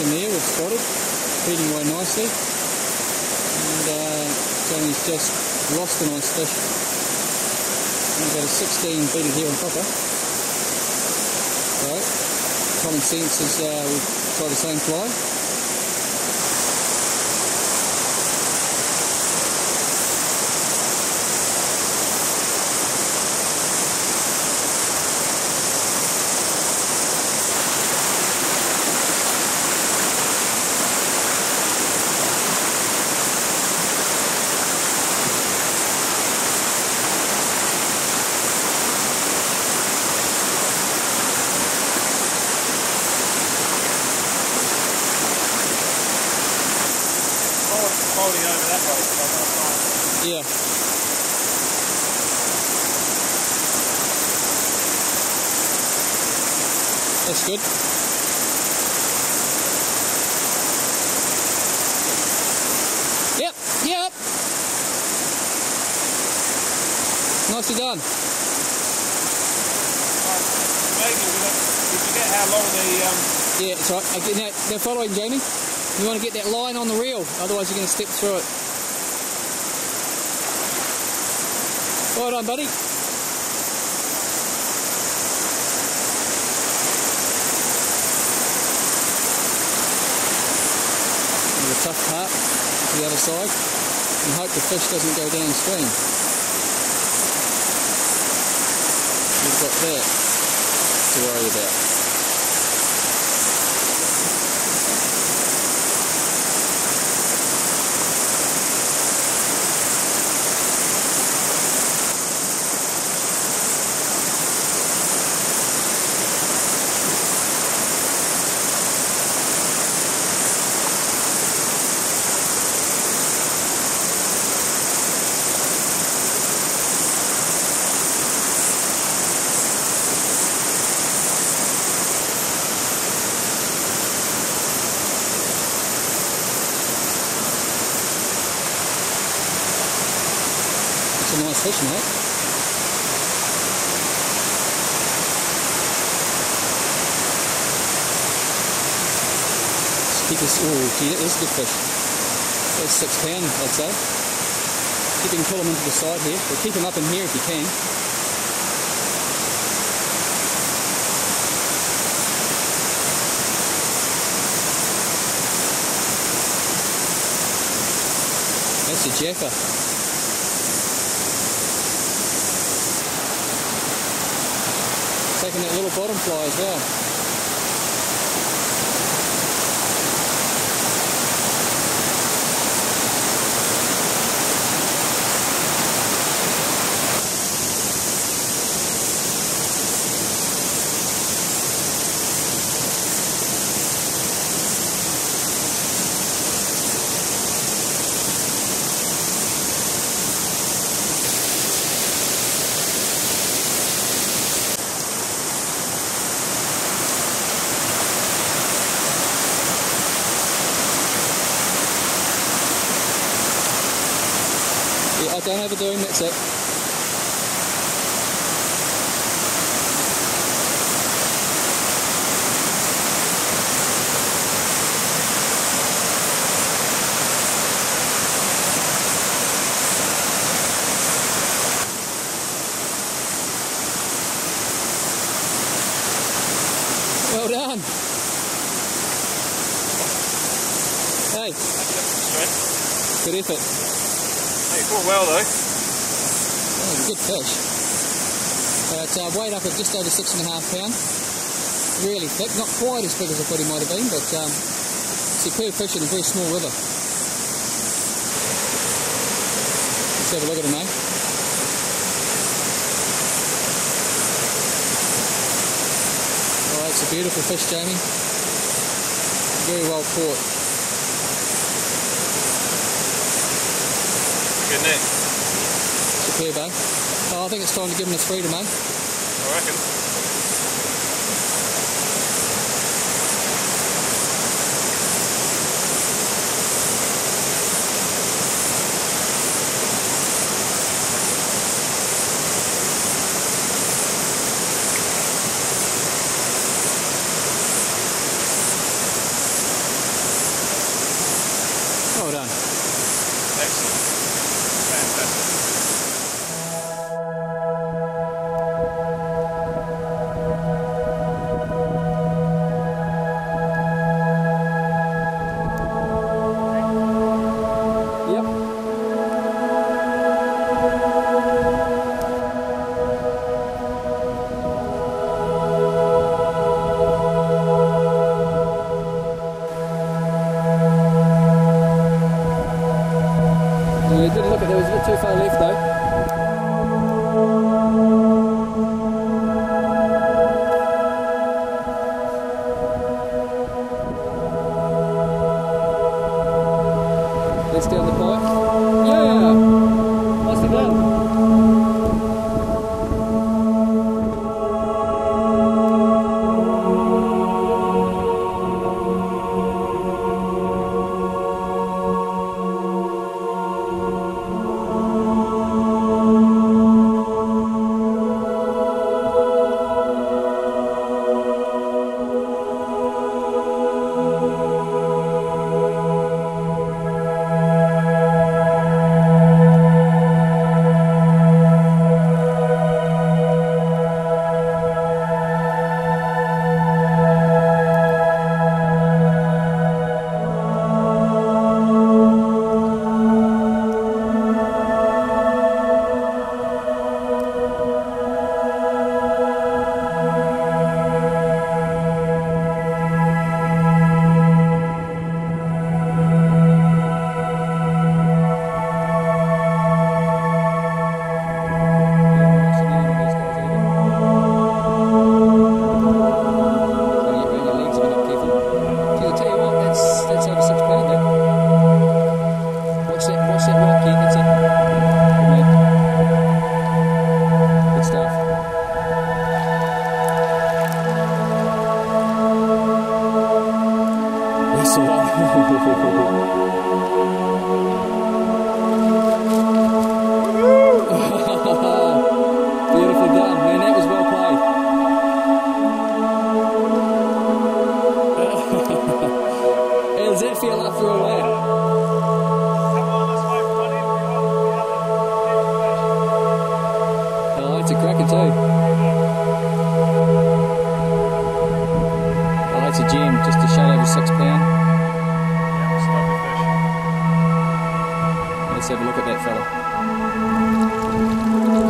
in there we've spotted, feeding away nicely. And uh, Jamie's just lost a nice fish. We've got a 16 beaten here on copper. So, common sense is uh, we'll try the same fly. Yeah. That's good. Yep, yep. Nicely done. Yeah, it's right. Now, they're following Jamie. You want to get that line on the reel, otherwise you're going to step through it. Well on, buddy. the tough part to the other side and hope the fish doesn't go downstream. You've got that to worry about. Mate. keep this, oh gee, that is a good fish. That's six pound, I'd say. Keep him, pull him into the side here, or keep him up in here if you can. That's a jeffer. Taking that little bottom fly as well. Don't overdo him, that's it. Well done. Hey. Good effort. Hey, caught well though. Oh, good fish. It's uh, weighed up at just over six and a half pound. Really thick, not quite as big as I thought he might have been, but um, superb fish in a very small river. Let's have a look at him, mate. Oh, it's a beautiful fish, Jamie. Very well caught. Good neck. Superb, eh? Oh, I think it's time to give him a freedom, eh? I reckon. have a look at that fella.